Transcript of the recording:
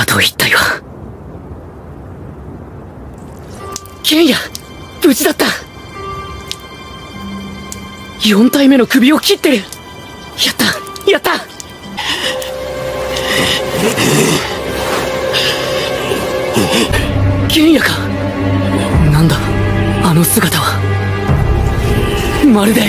あと一体は剣也無事だった。4体目の首を切ってる。やった。やった。ケンヤか。なんだあの姿は。まるで。